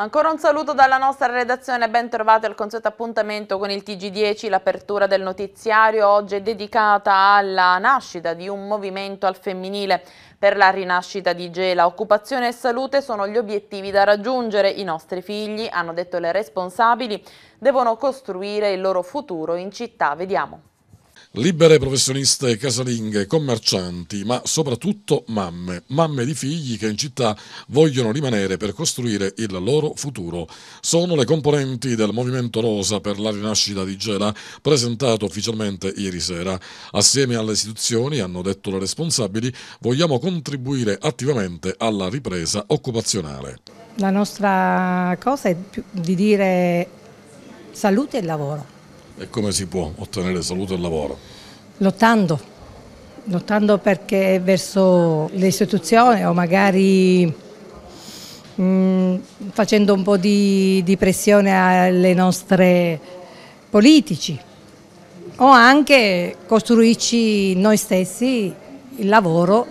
Ancora un saluto dalla nostra redazione, ben trovati al consueto appuntamento con il TG10, l'apertura del notiziario oggi è dedicata alla nascita di un movimento al femminile per la rinascita di Gela. Occupazione e salute sono gli obiettivi da raggiungere, i nostri figli, hanno detto le responsabili, devono costruire il loro futuro in città, vediamo. Libere professioniste casalinghe, commercianti, ma soprattutto mamme, mamme di figli che in città vogliono rimanere per costruire il loro futuro. Sono le componenti del Movimento Rosa per la rinascita di Gela, presentato ufficialmente ieri sera. Assieme alle istituzioni, hanno detto le responsabili, vogliamo contribuire attivamente alla ripresa occupazionale. La nostra cosa è di dire salute e lavoro e come si può ottenere salute e lavoro? Lottando, lottando perché verso le istituzioni o magari mh, mm, facendo un po' di, di pressione alle nostre politici o anche costruirci noi stessi il lavoro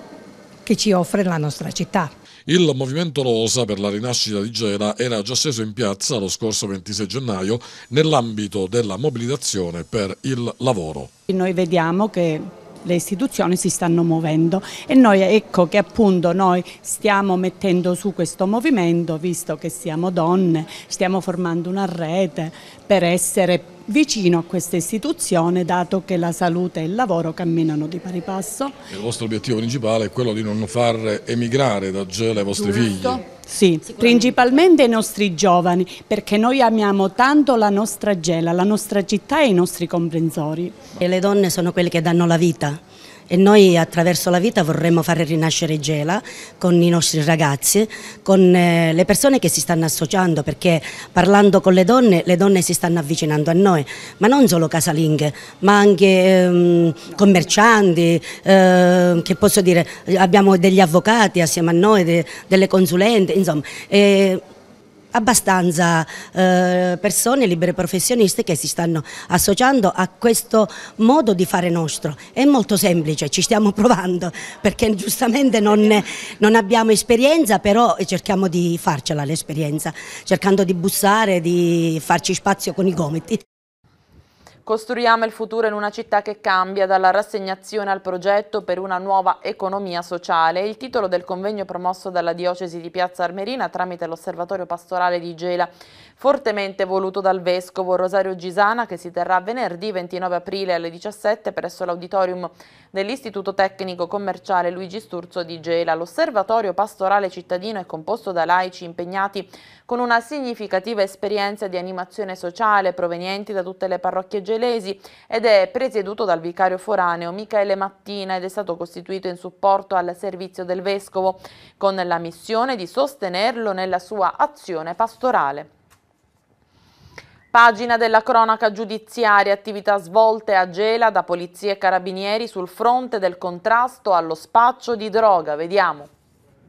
che ci offre la nostra città. Il Movimento Rosa per la rinascita di Gela era già sceso in piazza lo scorso 26 gennaio nell'ambito della mobilitazione per il lavoro. Noi vediamo che le istituzioni si stanno muovendo e noi ecco che appunto noi stiamo mettendo su questo movimento visto che siamo donne, stiamo formando una rete per essere vicino a questa istituzione dato che la salute e il lavoro camminano di pari passo. Il vostro obiettivo principale è quello di non far emigrare da Gela i vostri Giusto. figli? Sì, principalmente i nostri giovani, perché noi amiamo tanto la nostra Gela, la nostra città e i nostri comprensori. E le donne sono quelle che danno la vita e noi attraverso la vita vorremmo fare rinascere Gela con i nostri ragazzi, con eh, le persone che si stanno associando perché parlando con le donne, le donne si stanno avvicinando a noi, ma non solo casalinghe, ma anche ehm, commercianti, eh, che posso dire, abbiamo degli avvocati assieme a noi, de, delle consulente, insomma. Eh, abbastanza eh, persone, libere professioniste che si stanno associando a questo modo di fare nostro. È molto semplice, ci stiamo provando perché giustamente non, non abbiamo esperienza, però cerchiamo di farcela l'esperienza, cercando di bussare, di farci spazio con i gomiti. Costruiamo il futuro in una città che cambia dalla rassegnazione al progetto per una nuova economia sociale. Il titolo del convegno promosso dalla diocesi di Piazza Armerina tramite l'osservatorio pastorale di Gela fortemente voluto dal Vescovo Rosario Gisana che si terrà venerdì 29 aprile alle 17 presso l'auditorium dell'Istituto Tecnico Commerciale Luigi Sturzo di Gela. L'osservatorio pastorale cittadino è composto da laici impegnati con una significativa esperienza di animazione sociale provenienti da tutte le parrocchie gelesi ed è presieduto dal vicario foraneo Michele Mattina ed è stato costituito in supporto al servizio del Vescovo con la missione di sostenerlo nella sua azione pastorale. Pagina della cronaca giudiziaria, attività svolte a Gela da polizie e carabinieri sul fronte del contrasto allo spaccio di droga. Vediamo.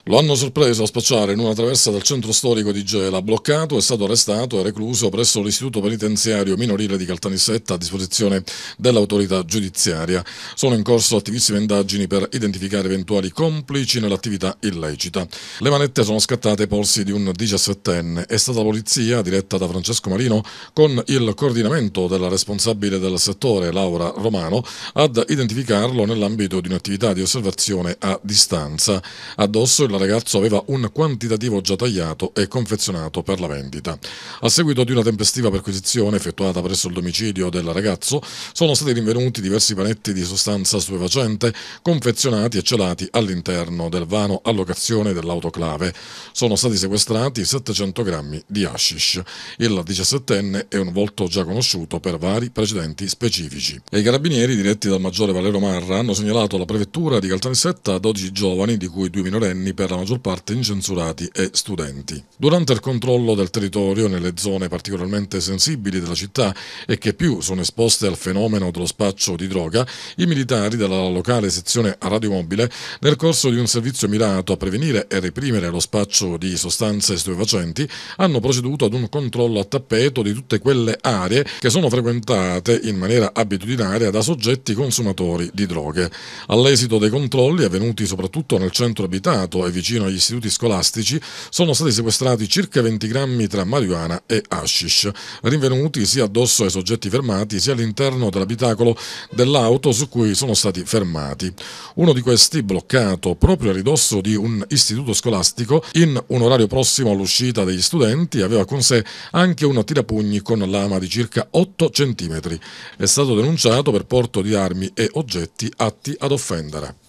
Lo hanno sorpreso a spacciare in una traversa del centro storico di Gela, bloccato, è stato arrestato e recluso presso l'istituto penitenziario minorile di Caltanissetta a disposizione dell'autorità giudiziaria. Sono in corso attivissime indagini per identificare eventuali complici nell'attività illecita. Le manette sono scattate ai polsi di un 17enne. È stata la polizia, diretta da Francesco Marino, con il coordinamento della responsabile del settore, Laura Romano, ad identificarlo nell'ambito di un'attività di osservazione a distanza. Addosso il ragazzo aveva un quantitativo già tagliato e confezionato per la vendita. A seguito di una tempestiva perquisizione effettuata presso il domicilio del ragazzo, sono stati rinvenuti diversi panetti di sostanza stupefacente confezionati e celati all'interno del vano allocazione dell'autoclave. Sono stati sequestrati 700 grammi di hashish. Il 17enne è un volto già conosciuto per vari precedenti specifici. E i carabinieri, diretti dal maggiore Valero Marra, hanno segnalato alla prefettura di Caltanissetta 12 giovani, di cui due minorenni, per la maggior parte incensurati e studenti. Durante il controllo del territorio nelle zone particolarmente sensibili della città e che più sono esposte al fenomeno dello spaccio di droga, i militari della locale sezione radiomobile, nel corso di un servizio mirato a prevenire e reprimere lo spaccio di sostanze stupefacenti, hanno proceduto ad un controllo a tappeto di tutte quelle aree che sono frequentate in maniera abitudinaria da soggetti consumatori di droghe. All'esito dei controlli avvenuti soprattutto nel centro abitato e vicino agli istituti scolastici sono stati sequestrati circa 20 grammi tra marijuana e hashish, rinvenuti sia addosso ai soggetti fermati sia all'interno dell'abitacolo dell'auto su cui sono stati fermati. Uno di questi, bloccato proprio a ridosso di un istituto scolastico, in un orario prossimo all'uscita degli studenti, aveva con sé anche un tirapugni con lama di circa 8 cm. È stato denunciato per porto di armi e oggetti atti ad offendere.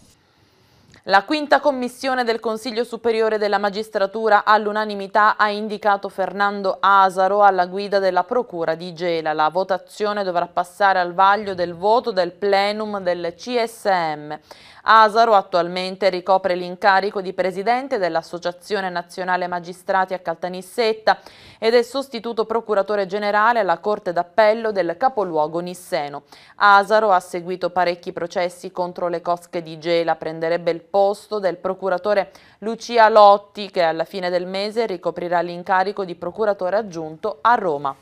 La quinta commissione del Consiglio Superiore della Magistratura all'unanimità ha indicato Fernando Asaro alla guida della Procura di Gela. La votazione dovrà passare al vaglio del voto del plenum del CSM. Asaro attualmente ricopre l'incarico di presidente dell'Associazione Nazionale Magistrati a Caltanissetta ed è sostituto procuratore generale alla Corte d'Appello del capoluogo nisseno. Asaro ha seguito parecchi processi contro le cosche di Gela, prenderebbe il posto del procuratore Lucia Lotti che alla fine del mese ricoprirà l'incarico di procuratore aggiunto a Roma.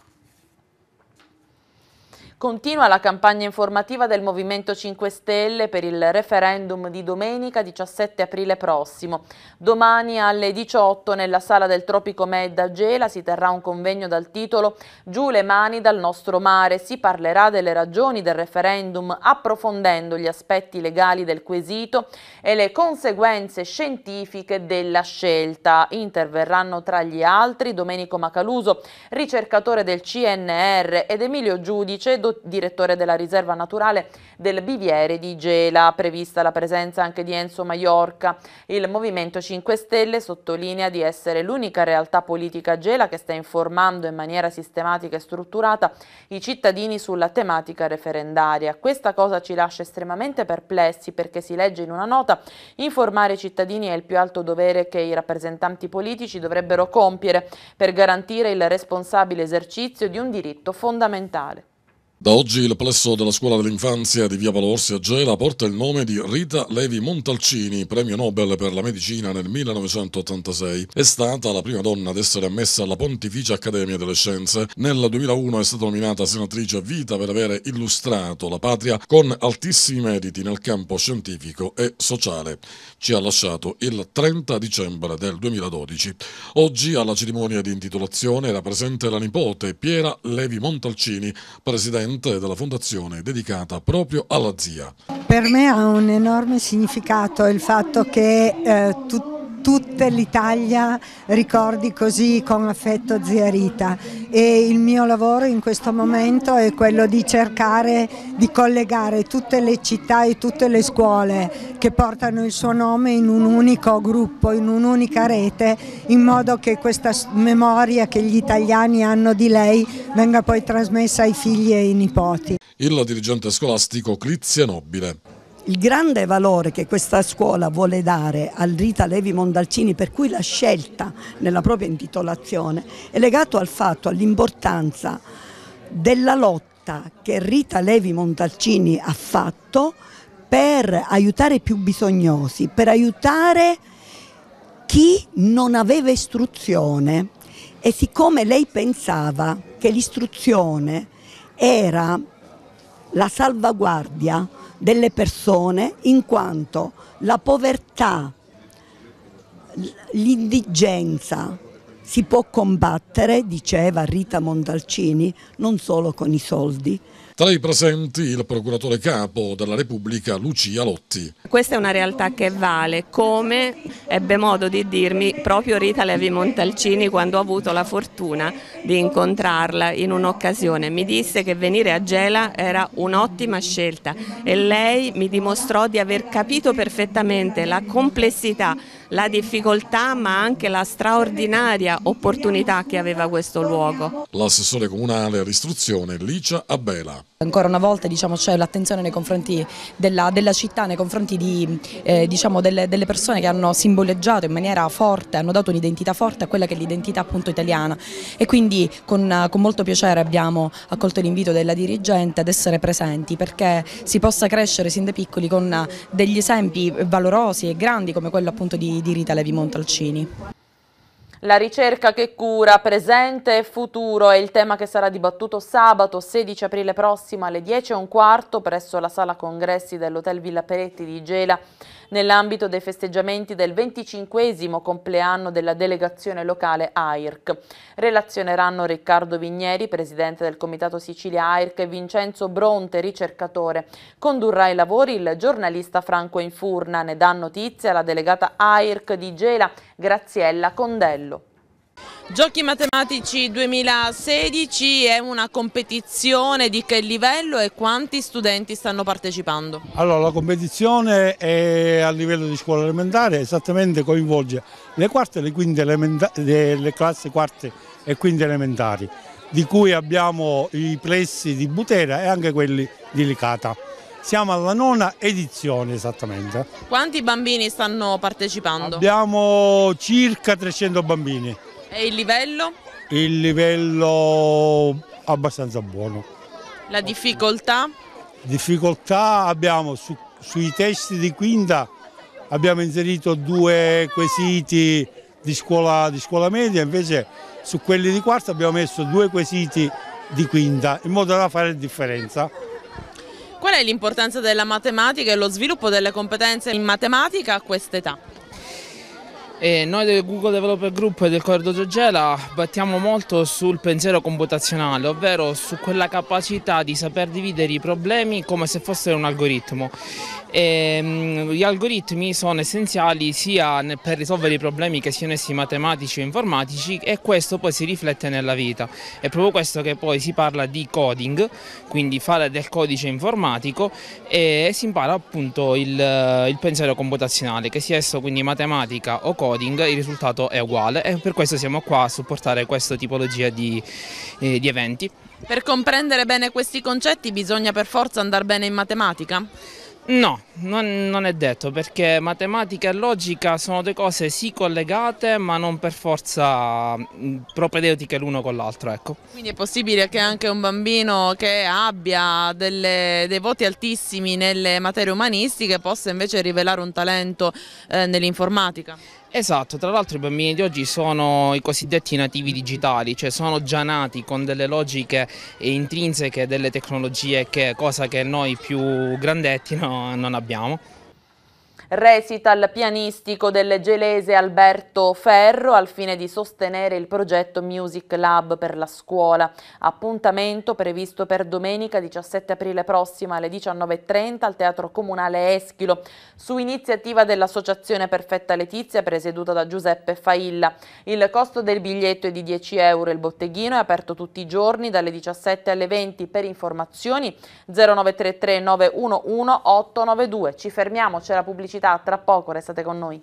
Continua la campagna informativa del Movimento 5 Stelle per il referendum di domenica 17 aprile prossimo. Domani alle 18 nella sala del Tropico Med a Gela si terrà un convegno dal titolo Giù le mani dal nostro mare. Si parlerà delle ragioni del referendum approfondendo gli aspetti legali del quesito e le conseguenze scientifiche della scelta. Interverranno tra gli altri Domenico Macaluso, ricercatore del CNR ed Emilio Giudice, direttore della riserva naturale del Biviere di Gela, prevista la presenza anche di Enzo Maiorca. Il Movimento 5 Stelle sottolinea di essere l'unica realtà politica Gela che sta informando in maniera sistematica e strutturata i cittadini sulla tematica referendaria. Questa cosa ci lascia estremamente perplessi perché si legge in una nota informare i cittadini è il più alto dovere che i rappresentanti politici dovrebbero compiere per garantire il responsabile esercizio di un diritto fondamentale. Da oggi il plesso della scuola dell'infanzia di Via Valorsi a Gela porta il nome di Rita Levi Montalcini, premio Nobel per la medicina nel 1986. È stata la prima donna ad essere ammessa alla Pontificia Accademia delle Scienze. Nel 2001 è stata nominata senatrice a vita per avere illustrato la patria con altissimi meriti nel campo scientifico e sociale. Ci ha lasciato il 30 dicembre del 2012. Oggi alla cerimonia di intitolazione era presente la nipote Piera Levi Montalcini, presidente presidente della fondazione dedicata proprio alla zia. Per me ha un enorme significato il fatto che eh, tutti tutta l'Italia ricordi così con affetto zia Rita e il mio lavoro in questo momento è quello di cercare di collegare tutte le città e tutte le scuole che portano il suo nome in un unico gruppo, in un'unica rete, in modo che questa memoria che gli italiani hanno di lei venga poi trasmessa ai figli e ai nipoti. Il dirigente scolastico Clizia Nobile. Il grande valore che questa scuola vuole dare al Rita Levi Mondalcini, per cui la scelta nella propria intitolazione, è legato al fatto, all'importanza della lotta che Rita Levi Mondalcini ha fatto per aiutare i più bisognosi, per aiutare chi non aveva istruzione. E siccome lei pensava che l'istruzione era la salvaguardia delle persone in quanto la povertà, l'indigenza si può combattere, diceva Rita Mondalcini, non solo con i soldi, tra i presenti il procuratore capo della Repubblica Lucia Lotti. Questa è una realtà che vale, come ebbe modo di dirmi proprio Rita Levi Montalcini quando ho avuto la fortuna di incontrarla in un'occasione. Mi disse che venire a Gela era un'ottima scelta e lei mi dimostrò di aver capito perfettamente la complessità la difficoltà ma anche la straordinaria opportunità che aveva questo luogo. L'assessore comunale all'istruzione Licia Abela. Ancora una volta diciamo, c'è l'attenzione nei confronti della, della, città, nei confronti di, eh, diciamo, delle, delle, persone che hanno simboleggiato in maniera forte, hanno dato un'identità forte a quella che è l'identità appunto italiana e quindi con, con molto piacere abbiamo accolto l'invito della dirigente ad essere presenti perché si possa crescere sin da piccoli con degli esempi valorosi e grandi come quello appunto di, di, Rita Levi Montalcini. La ricerca che cura presente e futuro è il tema che sarà dibattuto sabato 16 aprile prossimo alle 10.15 presso la sala congressi dell'Hotel Villa Peretti di Gela nell'ambito dei festeggiamenti del 25 compleanno della delegazione locale AIRC. Relazioneranno Riccardo Vigneri, presidente del Comitato Sicilia AIRC e Vincenzo Bronte, ricercatore. Condurrà i lavori il giornalista Franco Infurna, ne dà notizia la delegata AIRC di Gela, Graziella Condello. Giochi matematici 2016 è una competizione di che livello e quanti studenti stanno partecipando? Allora la competizione è a livello di scuola elementare, esattamente coinvolge le quarte e le quinte le classi quarte e quinte elementari, di cui abbiamo i plessi di Butera e anche quelli di Licata. Siamo alla nona edizione esattamente. Quanti bambini stanno partecipando? Abbiamo circa 300 bambini. E il livello? Il livello abbastanza buono. La difficoltà? Difficoltà abbiamo su, sui testi di quinta abbiamo inserito due quesiti di scuola, di scuola media, invece su quelli di quarta abbiamo messo due quesiti di quinta in modo da fare differenza. Qual è l'importanza della matematica e lo sviluppo delle competenze in matematica a questa età? E noi del Google Developer Group e del Corridoio Gela battiamo molto sul pensiero computazionale, ovvero su quella capacità di saper dividere i problemi come se fossero un algoritmo. E, um, gli algoritmi sono essenziali sia per risolvere i problemi che siano essi matematici o informatici e questo poi si riflette nella vita. È proprio questo che poi si parla di coding, quindi fare del codice informatico e si impara appunto il, il pensiero computazionale, che sia esso quindi matematica o coding, il risultato è uguale e per questo siamo qua a supportare questa tipologia di, eh, di eventi. Per comprendere bene questi concetti bisogna per forza andare bene in matematica? No, non, non, è detto perché matematica e logica sono due cose sì collegate ma non per forza propedeutiche l'uno con l'altro. Ecco. Quindi è possibile che anche un bambino che abbia delle, dei voti altissimi nelle materie umanistiche possa invece rivelare un talento eh, nell'informatica? Esatto, tra l'altro i bambini di oggi sono i cosiddetti nativi digitali, cioè sono già nati con delle logiche intrinseche delle tecnologie, che, cosa che noi più grandetti no, non abbiamo. Recital pianistico del gelese Alberto Ferro al fine di sostenere il progetto Music Lab per la scuola. Appuntamento previsto per domenica 17 aprile prossima alle 19.30 al Teatro Comunale Eschilo su iniziativa dell'Associazione Perfetta Letizia presieduta da Giuseppe Failla. Il costo del biglietto è di 10 euro, il botteghino è aperto tutti i giorni dalle 17 alle 20 per informazioni 0933 911 892. Ci fermiamo, c'è la pubblicità pubblicità, tra poco restate con noi.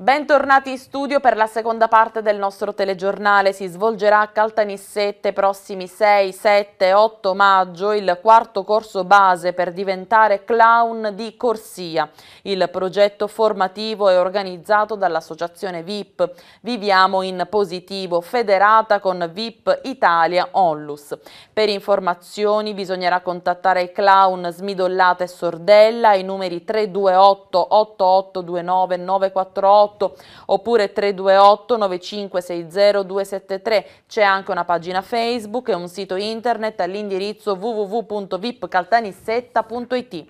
Bentornati in studio per la seconda parte del nostro telegiornale. Si svolgerà a Caltanissette prossimi 6, 7, 8 maggio il quarto corso base per diventare clown di corsia. Il progetto formativo è organizzato dall'associazione VIP Viviamo in Positivo, federata con VIP Italia Onlus. Per informazioni bisognerà contattare i clown Smidollata e Sordella ai numeri 328 8829 948 328 oppure 328 9560 273. C'è anche una pagina Facebook e un sito internet all'indirizzo www.vipcaltanissetta.it.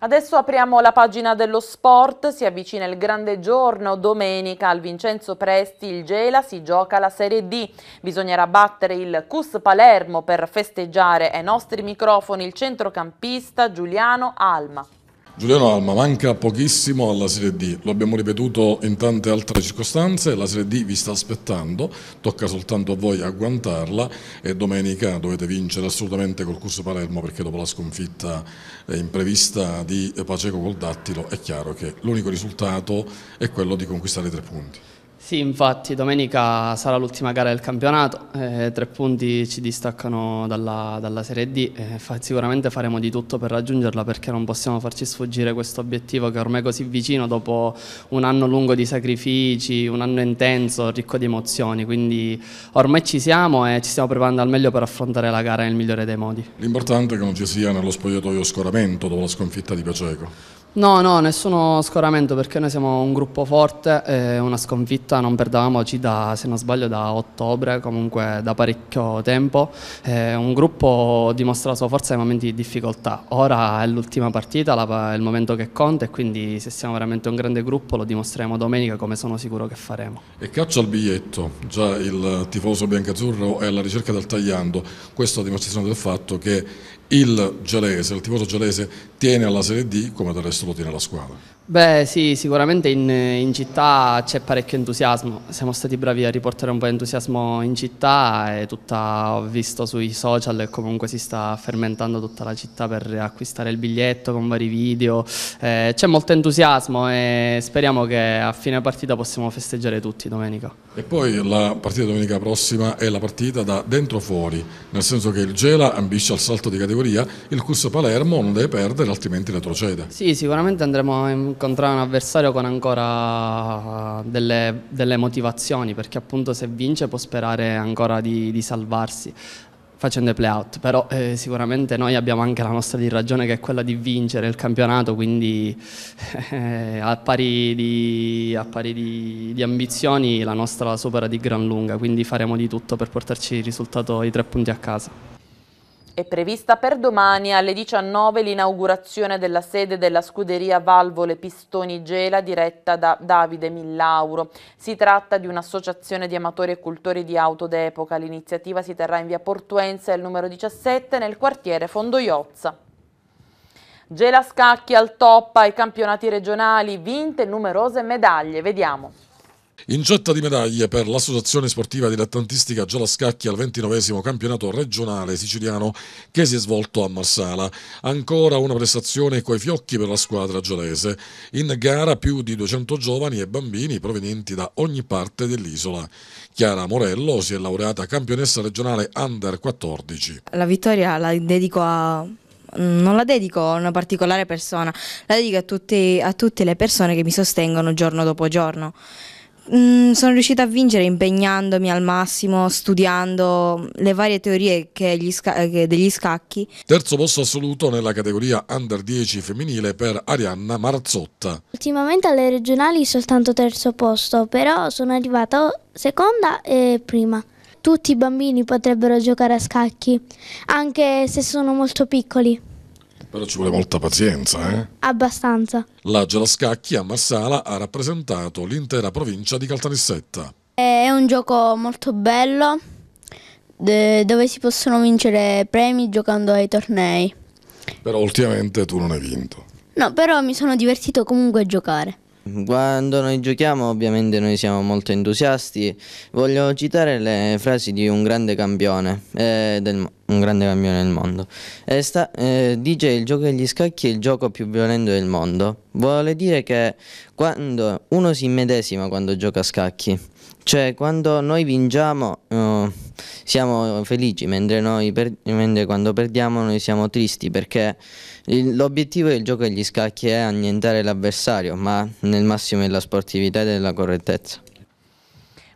Adesso apriamo la pagina dello sport, si avvicina il grande giorno, domenica al Vincenzo Presti il Gela si gioca la Serie D, bisognerà battere il Cus Palermo per festeggiare ai nostri microfoni il centrocampista Giuliano Alma. Giuliano Alma manca pochissimo alla Serie D, lo abbiamo ripetuto in tante altre circostanze, la Serie D vi sta aspettando, tocca soltanto a voi agguantarla e domenica dovete vincere assolutamente col Curso Palermo perché dopo la sconfitta imprevista di Paceco col Dattilo è chiaro che l'unico risultato è quello di conquistare i tre punti. Sì, infatti domenica sarà l'ultima gara del campionato, eh, tre punti ci distaccano dalla, dalla Serie D, eh, fa, sicuramente faremo di tutto per raggiungerla perché non possiamo farci sfuggire questo obiettivo che è ormai così vicino dopo un anno lungo di sacrifici, un anno intenso, ricco di emozioni, quindi ormai ci siamo e ci stiamo preparando al meglio per affrontare la gara nel migliore dei modi. L'importante è che non ci sia nello spogliatoio scoramento dopo la sconfitta di Paceco. No, no, nessuno scoramento perché noi siamo un gruppo forte, e una sconfitta non perdavamoci da, se non sbaglio, da ottobre, comunque da parecchio tempo. È un gruppo dimostra la sua forza nei momenti di difficoltà. Ora è l'ultima partita, la, è il momento che conta e quindi se siamo veramente un grande gruppo lo dimostreremo domenica come sono sicuro che faremo. E caccia al biglietto, già il tifoso biancazzurro è alla ricerca del tagliando, questo a dimostrazione del fatto che il gelese, il tifoso gelese tiene alla Serie D come del resto lo tiene la squadra. Beh sì, sicuramente in, in città c'è parecchio entusiasmo, siamo stati bravi a riportare un po' di entusiasmo in città e tutta, ho visto sui social che comunque si sta fermentando tutta la città per acquistare il biglietto con vari video, eh, c'è molto entusiasmo e speriamo che a fine partita possiamo festeggiare tutti domenica. E poi la partita domenica prossima è la partita da dentro fuori, nel senso che il Gela ambisce al salto di categoria, il Cus Palermo non deve perdere altrimenti retrocede. Sì, sicuramente andremo in incontrare un avversario con ancora delle, delle, motivazioni perché appunto se vince può sperare ancora di, di salvarsi facendo i play-out, però eh, sicuramente noi abbiamo anche la nostra di ragione che è quella di vincere il campionato, quindi eh, a pari, di, a pari di, di, ambizioni la nostra la supera di gran lunga, quindi faremo di tutto per portarci il risultato, i tre punti a casa. È prevista per domani alle 19 l'inaugurazione della sede della scuderia Valvole Pistoni Gela diretta da Davide Millauro. Si tratta di un'associazione di amatori e cultori di auto d'epoca. L'iniziativa si terrà in via Portuense al numero 17 nel quartiere Fondoiozza. Gela Scacchi al top ai campionati regionali, vinte numerose medaglie. Vediamo. Incetta di medaglie per l'Associazione Sportiva Dilettantistica Gela Scacchi al 29 campionato regionale siciliano che si è svolto a Marsala. Ancora una prestazione coi fiocchi per la squadra gelese. In gara più di 200 giovani e bambini provenienti da ogni parte dell'isola. Chiara Morello si è laureata campionessa regionale Under 14. La vittoria la dedico a non la dedico a una particolare persona, la dedico a, tutti, a tutte le persone che mi sostengono giorno dopo giorno. Mm, sono riuscita a vincere impegnandomi al massimo, studiando le varie teorie sca degli scacchi. Terzo posto assoluto nella categoria Under 10 femminile per Arianna Marazzotta. Ultimamente alle regionali soltanto terzo posto, però sono arrivata seconda e prima. Tutti i bambini potrebbero giocare a scacchi, anche se sono molto piccoli. Però ci vuole molta pazienza, eh? Abbastanza. La Gelascacchi a Marsala ha rappresentato l'intera provincia di Caltanissetta. È un gioco molto bello dove si possono vincere premi giocando ai tornei. Però ultimamente tu non hai vinto. No, però mi sono divertito comunque a giocare. Quando noi giochiamo ovviamente noi siamo molto entusiasti, voglio citare le frasi di un grande campione, eh, del, un grande campione del mondo. Eh, sta, eh, dice il gioco degli scacchi è il gioco più violento del mondo, vuole dire che quando uno si immedesima quando gioca a scacchi, cioè quando noi vinciamo uh, siamo felici, mentre, noi per, mentre quando perdiamo noi siamo tristi perché L'obiettivo del gioco degli scacchi è annientare l'avversario, ma nel massimo della sportività e della correttezza.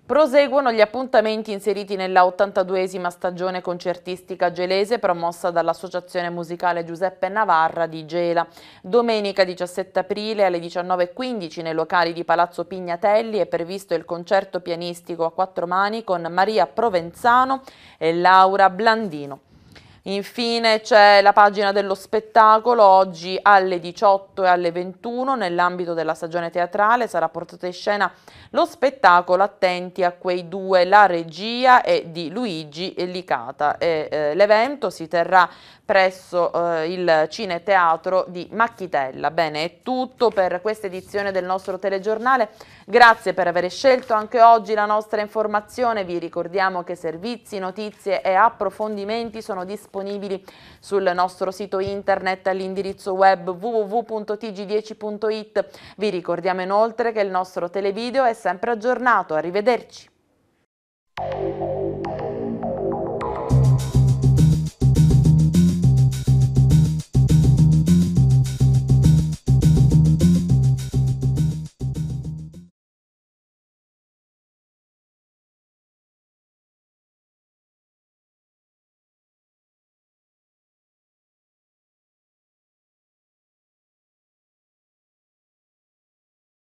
Proseguono gli appuntamenti inseriti nella 82esima stagione concertistica gelese promossa dall'Associazione Musicale Giuseppe Navarra di Gela. Domenica 17 aprile alle 19.15 nei locali di Palazzo Pignatelli è previsto il concerto pianistico a quattro mani con Maria Provenzano e Laura Blandino. Infine c'è la pagina dello spettacolo, oggi alle 18 e alle 21 nell'ambito della stagione teatrale sarà portato in scena lo spettacolo Attenti a quei due, la regia è di Luigi Licata. E eh, l'evento si terrà presso eh, il Cineteatro di Macchitella. Bene, è tutto per questa edizione del nostro telegiornale. Grazie per aver scelto anche oggi la nostra informazione. Vi ricordiamo che servizi, notizie e approfondimenti sono disponibili sul nostro sito internet all'indirizzo web www.tg10.it. Vi ricordiamo inoltre che il nostro televideo è sempre aggiornato. Arrivederci.